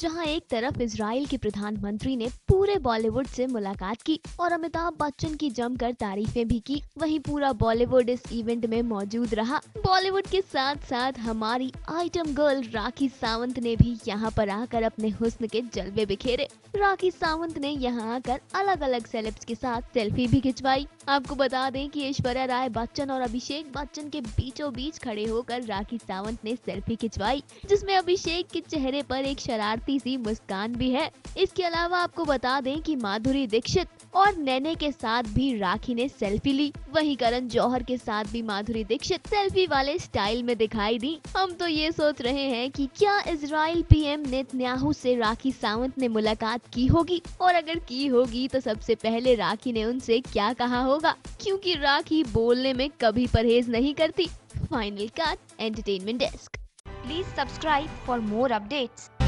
जहाँ एक तरफ़ इसराइल के प्रधानमंत्री ने पूरे बॉलीवुड से मुलाकात की और अमिताभ बच्चन की जमकर तारीफें भी की। वहीं पूरा बॉलीवुड इस इवेंट में मौजूद रहा। बॉलीवुड के साथ साथ हमारी आइटम गर्ल राखी सावंत ने भी यहाँ पर आकर अपने हुस्न के जलवे बिखेरे। राखी सावंत ने यहाँ आकर अलग अलग सेलेब्स के साथ सेल्फी भी खिंचवाई। आपको बता दें कि ऐश्वर्या राय बच्चन और अभिषेक बच्चन के बीचों बीच खड़े होकर राखी सावंत ने सेल्फी खिंचवाई, जिसमें अभिषेक के चेहरे पर एक शरारती सी मुस्कान भी है। इसके अलावा आपको बता दें कि माधुरी दीक्षित और नैने के साथ भी राखी ने सेल्फी ली। वहीं करण जौहर के साथ भी माधुरी दीक्षित सेल्फी वाले स्टाइल में दिखाई दी। हम तो ये सोच रहे हैं कि क्या इसराइल पीएम नेतन्याहू से राखी सावंत ने मुलाकात की होगी? और अगर की होगी तो सबसे पहले राखी ने उनसे क्या कहा होगा? क्योंकि राखी बोलने में कभी परहेज नहीं करती। Final cut entertainment desk please subscribe for more updates.